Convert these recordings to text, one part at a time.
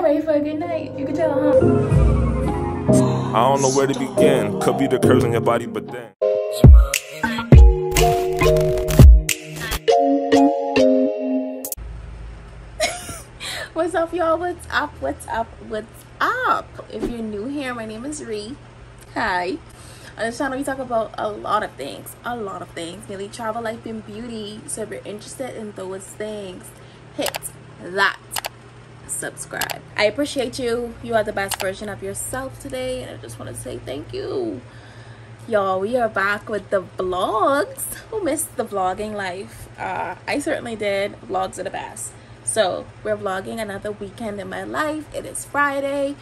I'm ready for a good night. You can tell, huh? I don't know where to begin. Could be the curves on your body, but then. What's up, y'all? What's up? What's up? What's up? If you're new here, my name is Ree. Hi. On this channel, we talk about a lot of things. A lot of things. Mainly travel, life, and beauty. So if you're interested in those things, hit that subscribe. I appreciate you. You are the best version of yourself today. And I just want to say thank you. Y'all, we are back with the vlogs. Who missed the vlogging life? Uh, I certainly did. Vlogs are the best. So we're vlogging another weekend in my life. It is Friday.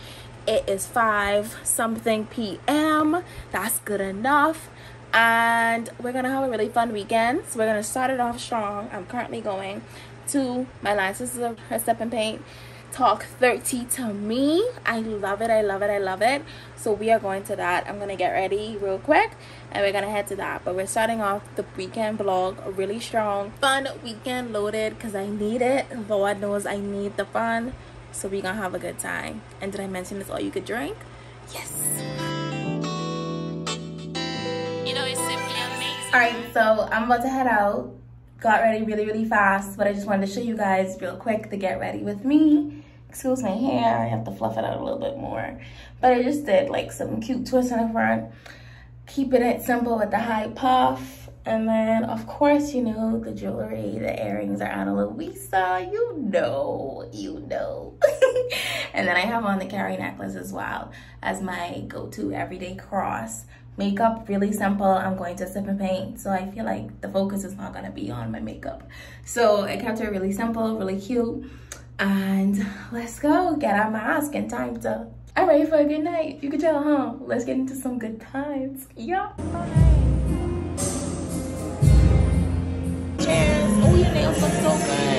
It is 5 something p.m. That's good enough. And we're gonna have a really fun weekend. So we're gonna start it off strong. I'm currently going to my line sister her step and paint talk 30 to me. I love it i love it i love it. So we are going to that. I'm gonna get ready real quick and we're gonna head to that. But we're starting off the weekend vlog really strong. Fun weekend loaded because i need it. Lord knows i need the fun. So we're gonna have a good time. And did i mention it's all you could drink? Yes. You know it's simply amazing. All right so i'm about to head out got ready really really fast. But i just wanted to show you guys real quick the get ready with me. Excuse my hair i have to fluff it out a little bit more. But i just did like some cute twists in the front keeping it simple with the high puff. And then of course you know the jewelry the earrings are Ana Luisa you know you know. And then i have on the carry necklace as well as my go-to everyday cross makeup really simple. I'm going to sip and paint. So i feel like the focus is not going to be on my makeup. So i kept it really simple really cute. And let's go get our mask and time to i'm ready for a good night. You can tell huh? Let's get into some good times. Yeah. Cheers. Oh your nails look so good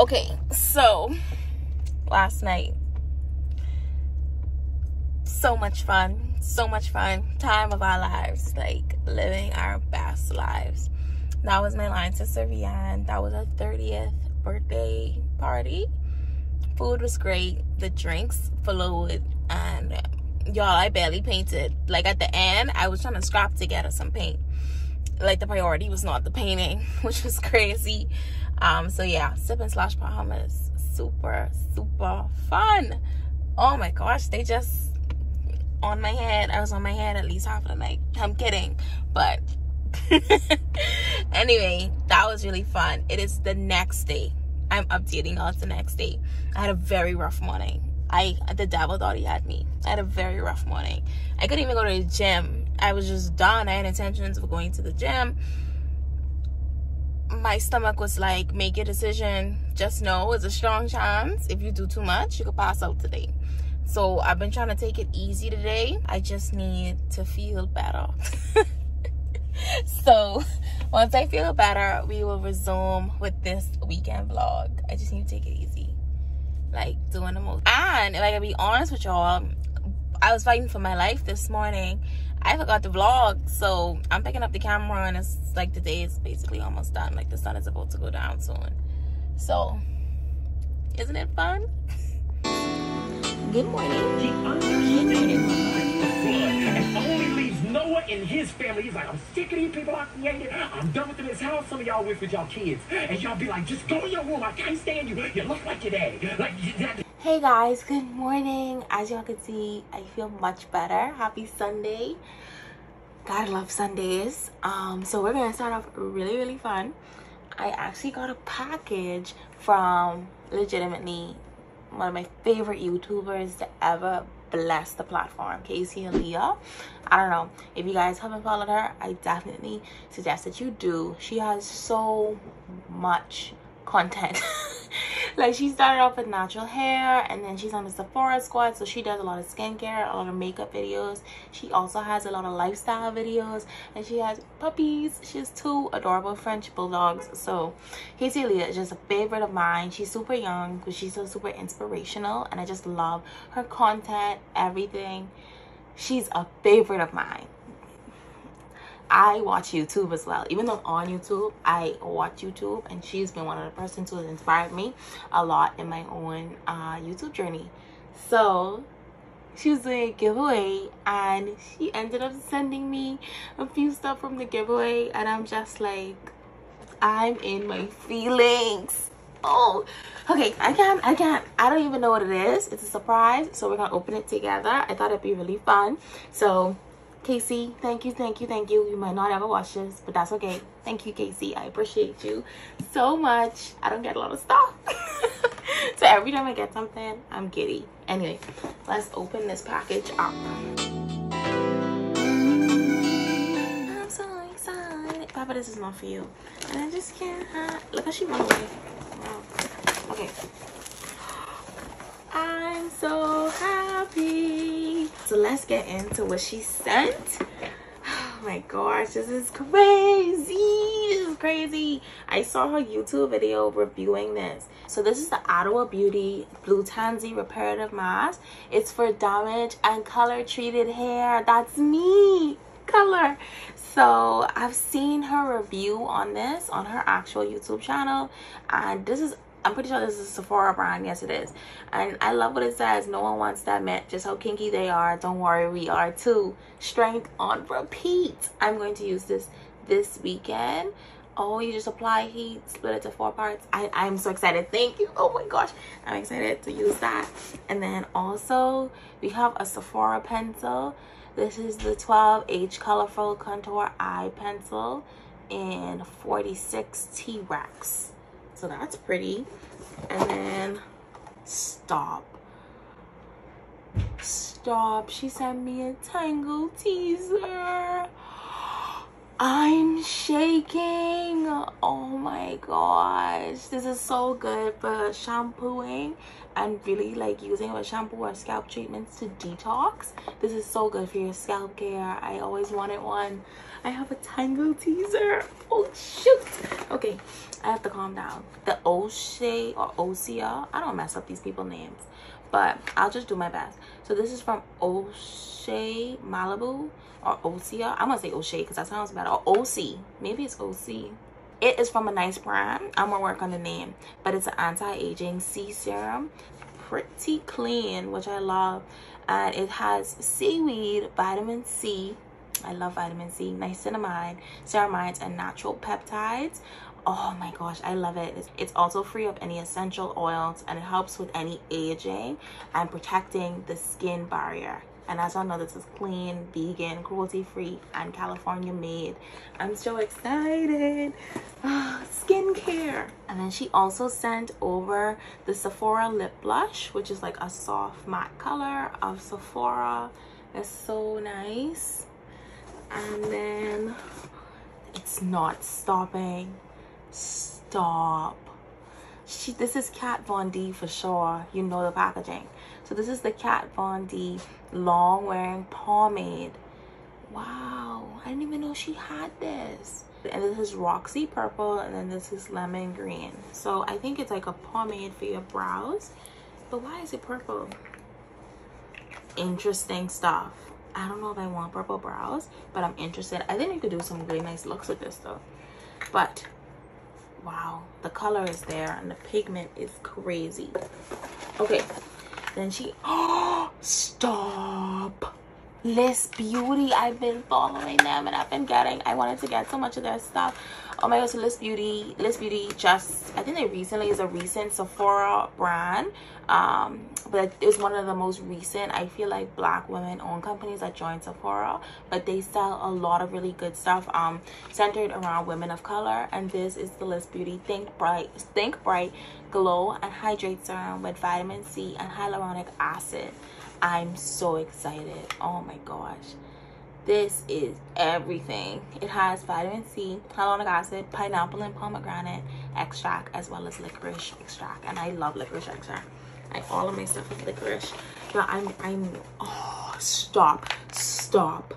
Okay, so last night, so much fun, so much fun, time of our lives, like living our best lives. That was my line sister Rianne. That was her 30th birthday party. Food was great. The drinks flowed, and y'all, I barely painted. Like at the end, I was trying to scrap together some paint like the priority was not the painting, which was crazy. Um, so yeah, Sip n' Splash Bahamas, super, super fun. Oh my gosh, they just on my head. I was on my head at least half of the night. I'm kidding, but anyway, that was really fun. It is the next day. I'm updating y'all. The next day. I had a very rough morning. I the devil thought he had me. I had a very rough morning. I couldn't even go to the gym. I was just done. I had intentions of going to the gym. My stomach was like, make a decision. Just know it's a strong chance. If you do too much, you could pass out today. So I've been trying to take it easy today. I just need to feel better. so once I feel better, we will resume with this weekend vlog. I just need to take it easy. Like doing the most. And if I can be honest with y'all, I was fighting for my life this morning. I forgot to vlog, so I'm picking up the camera and it's like the day is basically almost done. Like the sun is about to go down soon. So, isn't it fun? Good morning. And his family. He's like, I'm sick of these people I created. I'm done with this house. Some of y'all with with y'all kids. And y'all be like, just go your room. I can't stand you. You look like your. Like, Hey guys, good morning. As y'all can see, I feel much better. Happy Sunday. Gotta love Sundays. Um, so we're gonna start off really, really fun. I actually got a package from legitimately one of my favorite YouTubers to ever bless the platform, Kaice Alea. I don't know. If you guys haven't followed her, I definitely suggest that you do. She has so much content. like she started off with natural hair and then she's on the Sephora squad, so she does a lot of skincare, a lot of makeup videos. She also has a lot of lifestyle videos and she has puppies. She has two adorable French bulldogs. So Leah is just a favorite of mine. She's super young, but she's so super inspirational and I just love her content, everything. She's a favorite of mine. I watch YouTube as well. Even though on YouTube, I watch YouTube, and she's been one of the persons who has inspired me a lot in my own uh, YouTube journey. So she was doing a giveaway, and she ended up sending me a few stuff from the giveaway, and I'm just like, I'm in my feelings. Oh, okay. I can't. I can't. I don't even know what it is. It's a surprise, so we're gonna open it together. I thought it'd be really fun. So Kaice, thank you, thank you, thank you. You might not ever watch this, but that's okay. Thank you, Kaice. I appreciate you so much. I don't get a lot of stuff. so every time I get something, I'm giddy. Anyway, let's open this package up. I'm so excited. Papa, this is not for you. And I just can't. Look how she went away. Wow. Okay. I'm so happy. So let's get into what she sent. Oh my gosh, this is crazy. This is crazy. I saw her YouTube video reviewing this. So this is the Adwoa Beauty Blue Tansy Reparative Mask. It's for damaged and color treated hair. That's me. Color. So I've seen her review on this on her actual YouTube channel. And this is I'm pretty sure this is Sephora brand. Yes, it is. And I love what it says. No one wants that admit just how kinky they are. Don't worry, we are too. Strength on repeat. I'm going to use this this weekend. Oh, you just apply heat, split it to four parts. I, I'm so excited. Thank you. Oh my gosh. I'm excited to use that. And then also, we have a Sephora pencil. This is the 12H Colorful Contour Eye Pencil in 46 T-Rex so that's pretty. And then stop. Stop. She sent me a Tangle Teezer. I'm shaking. Oh my gosh. This is so good for shampooing and really like using a shampoo or scalp treatments to detox this is so good for your scalp care i always wanted one i have a Tangle Teezer oh shoot okay I have to calm down. The O'Shea or Osea, I don't mess up these people names, but I'll just do my best. So this is from O'Shea Malibu or Osea. I'm gonna say O'Shea because that sounds better. Or OC, maybe it's OC. It is from a nice brand. I'm gonna work on the name, but it's an anti-aging C serum. Pretty clean, which I love. And it has seaweed, vitamin C, I love vitamin C, niacinamide, ceramides, and natural peptides oh my gosh i love it it's, also free of any essential oils and it helps with any aging and protecting the skin barrier and as y'all know this is clean vegan cruelty free and california made i'm so excited oh, skincare and then she also sent over the sephora lip blush which is like a soft matte color of sephora it's so nice and then it's not stopping Stop. She, this is Kat Von D for sure. You know the packaging. So this is the Kat Von D long wearing pomade. Wow, I didn't even know she had this. And this is Roxy purple and then this is lemon green. So I think it's like a pomade for your brows. But why is it purple? Interesting stuff. I don't know if I want purple brows, but I'm interested. I think you could do some really nice looks with this though. But wow the color is there and the pigment is crazy okay then she oh stop Lys Beauty. I've been following them and I've been getting, I wanted to get so much of their stuff. Oh my god, so Lys Beauty, Lys Beauty just, I think they recently is a recent Sephora brand. Um, but it was one of the most recent, I feel like black women owned companies that joined Sephora. But they sell a lot of really good stuff um, centered around women of color. And this is the Lys Beauty Think Bright, Think Bright Glow and Hydrate Serum with vitamin C and hyaluronic acid. I'm so excited. Oh my gosh. This is everything. It has vitamin C, hyaluronic acid, pineapple and pomegranate extract, as well as licorice extract. And I love licorice extract. I all of my stuff is licorice. But I'm, I'm, oh, stop, stop,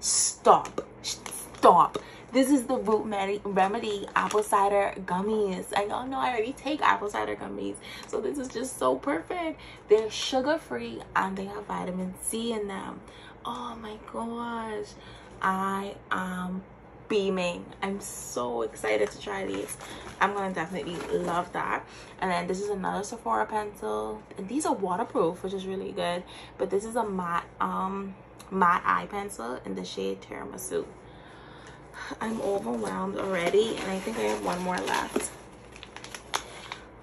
stop, stop. This is the Root Remedy Apple Cider Gummies. And y'all know I already take apple cider gummies. So this is just so perfect. They're sugar-free and they have vitamin C in them. Oh my gosh. I am beaming. I'm so excited to try these. I'm gonna definitely love that. And then this is another Sephora pencil. And these are waterproof, which is really good. But this is a matte um matte eye pencil in the shade Tiramisu. I'm overwhelmed already and I think I have one more left.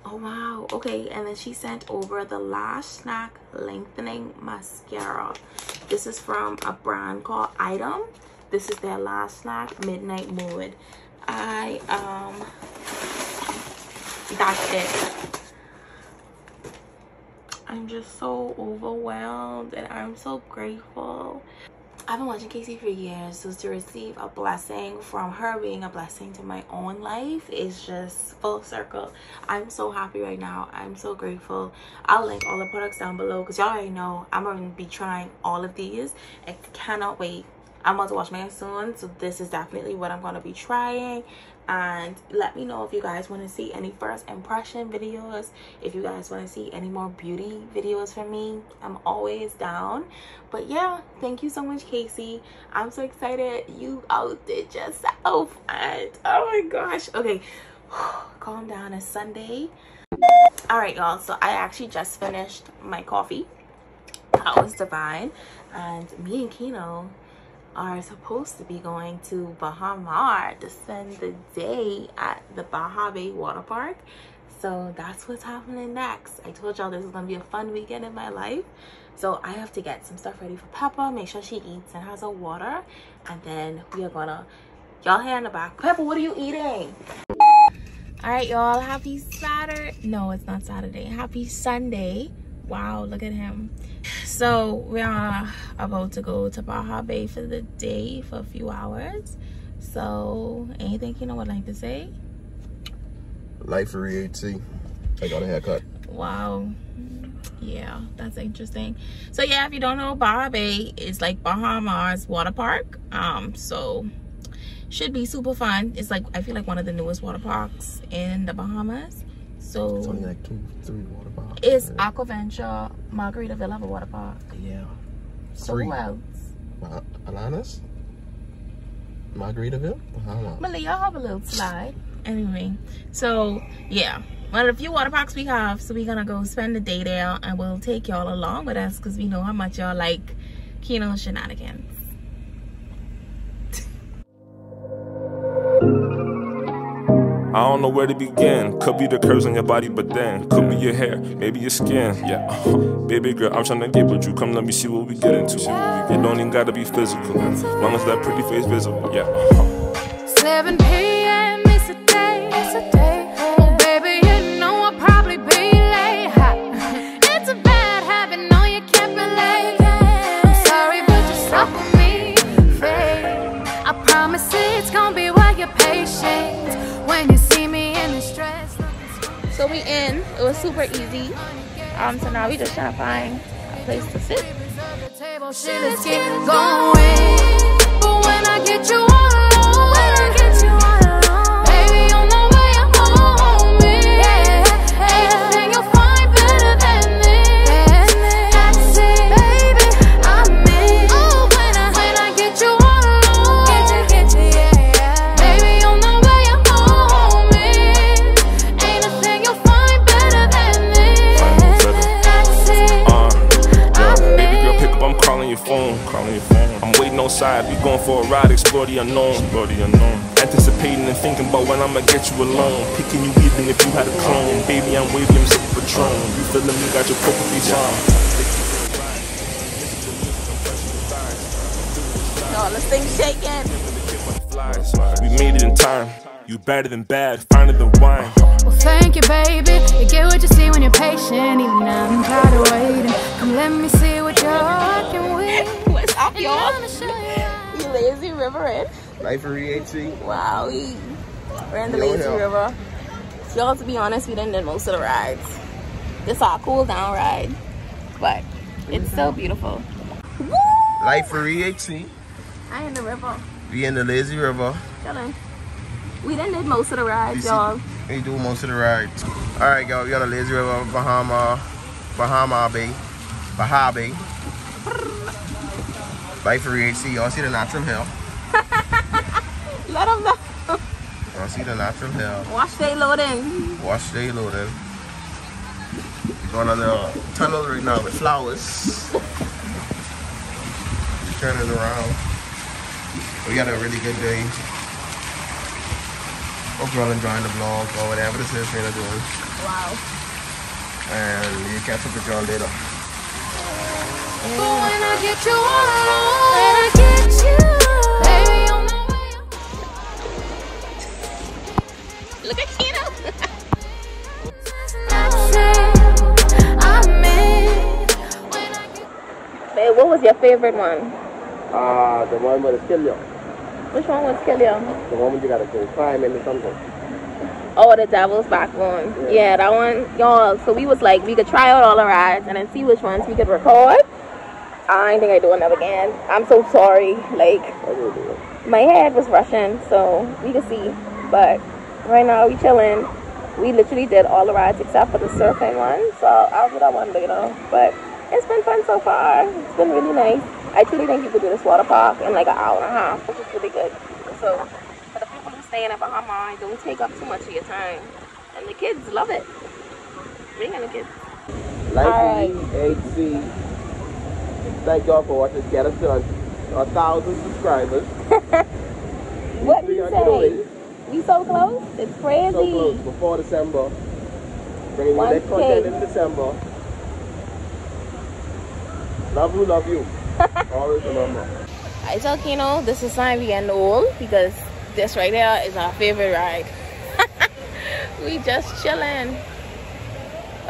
Oh wow, okay, and then she sent over the Lash Snack Lengthening Mascara. This is from a brand called Item. This is their Lash Snack, Midnight Mood. I um that's it. I'm just so overwhelmed and I'm so grateful. I've been watching Kaice for years, so to receive a blessing from her being a blessing to my own life is just full circle. I'm so happy right now. I'm so grateful. I'll link all the products down below because y'all already know I'm going to be trying all of these. I cannot wait. I'm about to wash my hair soon, so this is definitely what I'm going to be trying and let me know if you guys want to see any first impression videos. If you guys want to see any more beauty videos from me i'm always down. But yeah thank you so much Kaice. I'm so excited. You outdid yourself. And oh my gosh. Okay calm down. It's sunday. All right y'all. So i actually just finished my coffee. That was divine. And me and kino are supposed to be going to Baha to spend the day at the Baha Bay Water Park. So that's what's happening next. I told y'all this is gonna be a fun weekend in my life. So I have to get some stuff ready for Peppa, make sure she eats and has her water. And then we are gonna, y'all here in the back. Peppa, what are you eating? All right, y'all, happy Saturday. No, it's not Saturday. Happy Sunday. Wow, look at him. So we are about to go to Baha Bay for the day for a few hours. So anything you know would like to say? Life for EAT. I got a haircut. Wow. Yeah, that's interesting. So yeah, if you don't know, Baha Bay is like Bahamas water park. Um, so should be super fun. It's like I feel like one of the newest water parks in the Bahamas. So It's only like two, three water parks. is Yeah. Aquaventure Margaritaville have a water park? Yeah. So Three. who else? Ma- Atlantis? Margaritaville? Bahamas. Malia have a little slide. Anyway, so yeah, one of the few water parks we have. So we're gonna go spend the day there, and we'll take y'all along with us because we know how much y'all like Kino shenanigans. I don't know where to begin. Could be the curves on your body, but then could be your hair, maybe your skin. Yeah, baby girl, I'm tryna get with you. Come, let me see what we get into. It don't even gotta be physical, long as that pretty face visible. Yeah. 7 was super easy. Um, so now we just trying to find a place to sit. For a ride, explore the unknown. Explore the unknown. Anticipating and thinking about when I'ma get you alone. Picking you even if you had a clone. Baby, I'm waving them sipping Patron. You feeling me, got your poker face on. All this thing shaking. We made it in time. You better than bad, finer than wine. Well, thank you, baby. You get what you see when you're patient. Even I'm tired of waiting. Come let me see what you're working with. What's up, y'all? Lazy river in. Life for EAT. Wow, we we're in the Yo, lazy yo. river. Y'all, to be honest, we didn't do most of the rides. This our cool down ride, but it's so beautiful. Woo! Life for EAT. I in the river, We in the lazy river. chilling. We didn't did most of the rides, y'all. We do most of the rides. All right, y'all. We on the lazy river, Bahama, Bahama Bay, Baha Bay. Life for EAT. Y'all see the natural hill. Let them know. Y'all see the natural hill. Watch they loading. Wash day loading. We're going on the tunnel right now with flowers. Turning around. We got a really good day. Hope y'all enjoying the vlog or whatever this is we're doing. Wow. And we'll catch up with y'all later. Look at Kino. When I get Babe, what was your favorite one? Uh, the one with the. Which one was Kill The one when you gotta go climb into something. Oh, the Devil's Backbone. Yeah, that one, y'all. So we was like, we could try out all the rides and then see which ones we could record. I ain't think I doing that again. I'm so sorry. Like, I will do it. my head was rushing, so we could see. But right now we chilling. We literally did all the rides except for the surfing one. So I'll do that one later. But it's been fun so far. It's been really nice. I truly think you could do this water park in like an hour and a half, which is really good. So for the people who stay in Baha Mar, don't take up too much of your time. And the kids love it. Bring in the kids. Like Alright. HC. Thank y'all for watching. Get us to a, a thousand subscribers. What do you say? We so close? It's crazy. So close before December. Bringing you One next content K. in December. Love you, love you. Always remember. I tell Kino this is time we getting old because this right here is our favorite ride. we just chilling.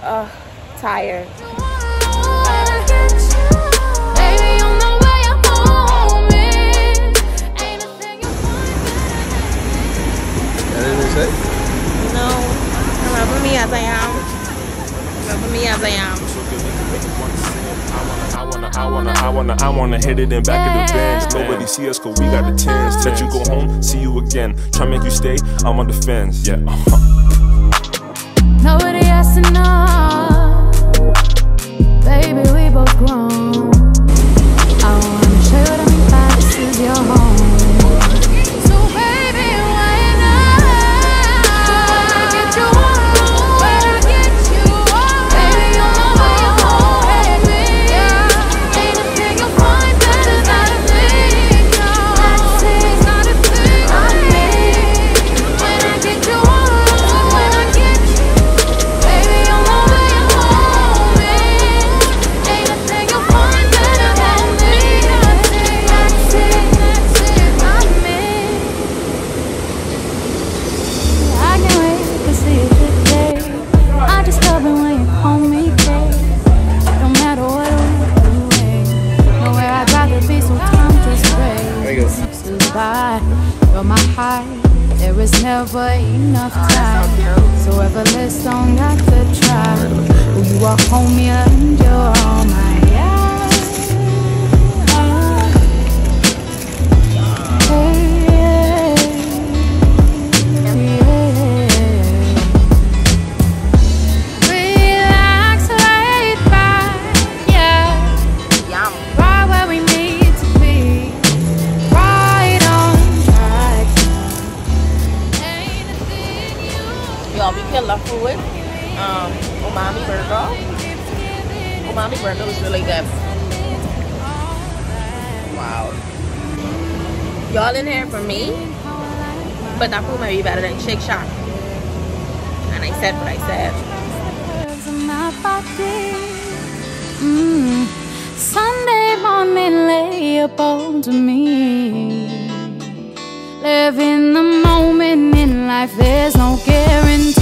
Uh, tired. I wanna, hit it in back of the Benz. Nobody see us 'cause we got the tens. Let you go home, see you again. Try make you stay, I'm on the fence. Yeah, uh-huh. Nobody has to know. Baby, we both grown. But that food might be better than Shake Shack. And I said what I said. Sunday morning lay upon me. Live in the moment in life, there's no guarantee.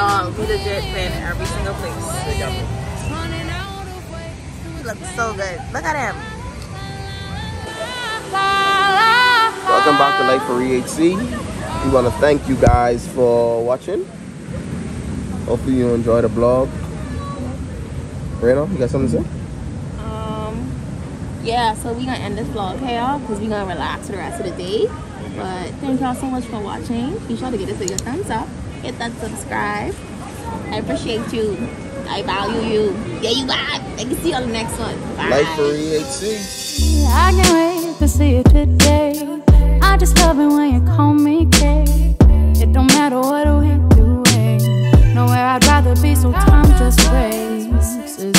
Y'all, we legit been every single place. running out of ways. He looks so good. Look at him. Welcome back to Life for EHC. we want to thank you guys for watching. Hopefully you enjoy the vlog. Reno, you got something to say? Um, yeah, so we're gonna end this vlog, okay, y'all? Because we're gonna relax for the rest of the day. But thank y'all so much for watching. Be sure to give this video a thumbs up. Hit that subscribe. I appreciate you. I value you. Yeah, you got. I can see you on the next one. Bye. Life for EHC. I can't wait to see you today. I just love it when you call me Kay. It don't matter what we're doing. Nowhere I'd rather be, so time just waits.